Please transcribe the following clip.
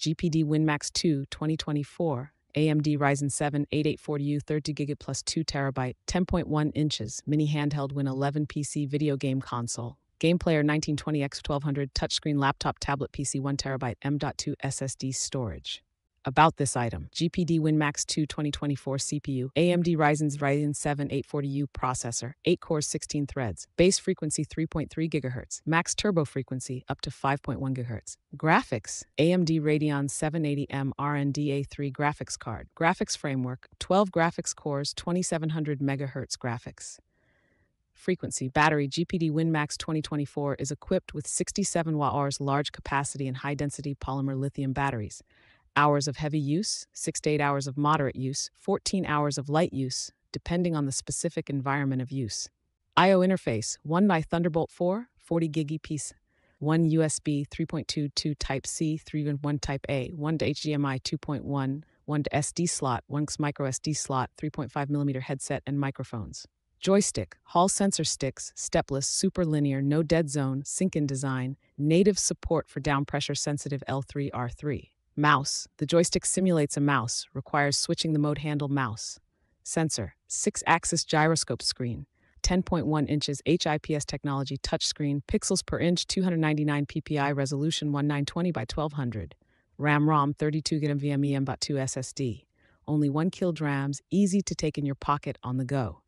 GPD WinMax 2 2024, AMD Ryzen 7 8840U 30 GB plus 2 TB, 10.1 inches, mini handheld Win 11 PC video game console. Game Player 1920x 1200 touchscreen laptop tablet PC 1 TB M.2 SSD storage. About this item GPD WinMax 2 2024 CPU, AMD Ryzen's Ryzen 7 840U processor, 8 cores, 16 threads, base frequency 3.3 GHz, max turbo frequency up to 5.1 GHz. Graphics AMD Radeon 780M RNDA3 graphics card, graphics framework, 12 graphics cores, 2700 MHz graphics. Frequency battery GPD WinMax 2024 is equipped with 67 watt-hours large capacity and high density polymer lithium batteries hours of heavy use, 6 to 8 hours of moderate use, 14 hours of light use, depending on the specific environment of use. I/O interface: one by Thunderbolt 4, 40 gig piece, one USB 3.22 Type C, 3 and 1 Type A, one to HDMI 2.1, one to SD slot, one micro SD slot, 3.5 millimeter headset and microphones. Joystick, Hall sensor sticks, stepless, super linear, no dead zone, sync in design, native support for down pressure sensitive L3 R3. Mouse. The joystick simulates a mouse, requires switching the mode handle mouse. Sensor. 6 axis gyroscope screen. 10.1 inches HIPS technology touchscreen, pixels per inch, 299 ppi resolution, 1920 by 1200. RAM ROM 32 GB NVMe M.2 SSD. Only 1 kg, easy to take in your pocket on the go.